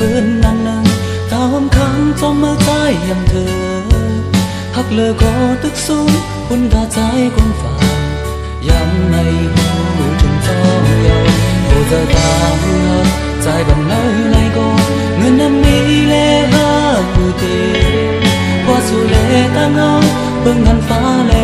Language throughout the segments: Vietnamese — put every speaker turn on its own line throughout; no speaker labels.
bên năng năng Tam kháng trong mơ tai em thơ Hắc lơ có tức xuống Hôn gà trái con phà Yam này hồ trùng cho yêu Hồ giờ ta hư hợp Trái bằng nơi này có. Người nằm mỹ lê hơ mùi tê. Qua dù lê ta ngó Bưng ngăn phá lê.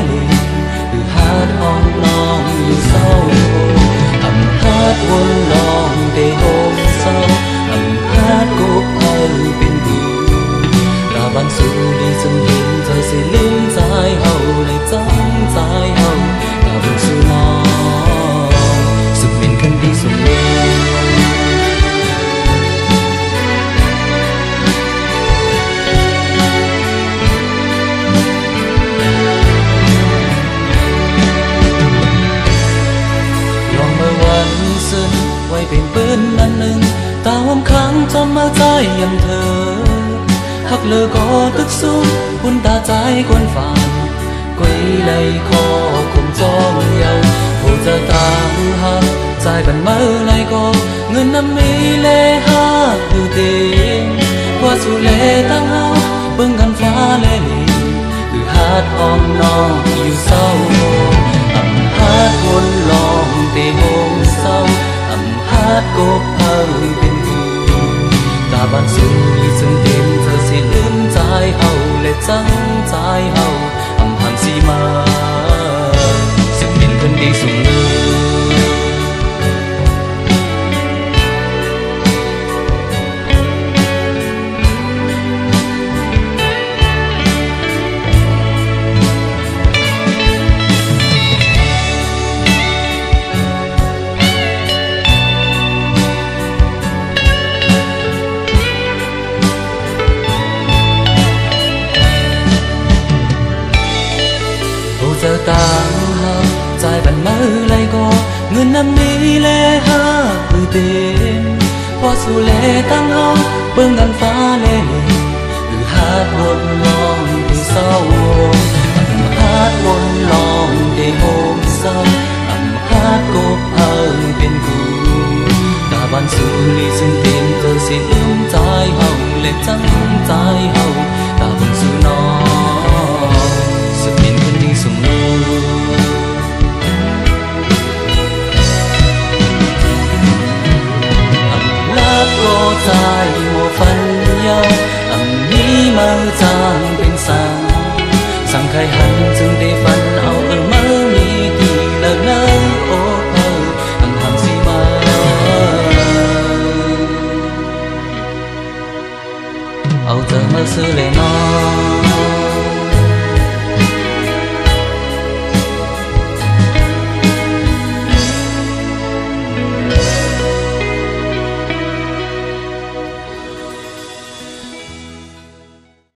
นปืนนันหนึ่งตาหอมค้างจำมาใจยังเธอ หักเลอก็ตึกสู้คุณตาใจกวนฝานกุยเลยคอคุมจ้องเยาผู้จะตามหักใจบันเมื่อไรก็เงินน้ำมีเลหักอยู่เตียงว่าสูเลตั้งเฮาเบิ่งกันฟ้าเลลีคือหาดออมน้องอยู่เ個拋冰凍，大班小醫生點就是亂仔後嚟爭仔後。Hồ giờ tang ha dài bàn mơ go người năm đi lê ha từ tên qua su lê tăng ha bưng ngàn phá lê từ hát buồn lòng từ sau ẩm hát buồn lòng để hôm sau. Ẩm hát cốp hơn bên cũ ta ban su ly dừng tên, thơ xin ươm trái hồng lệ trắng khai hắn dừng tê phân áo ở mơ mi thì là lơ ô thơ hằng hàm gì mơ áo giờ mơ xưa lệ non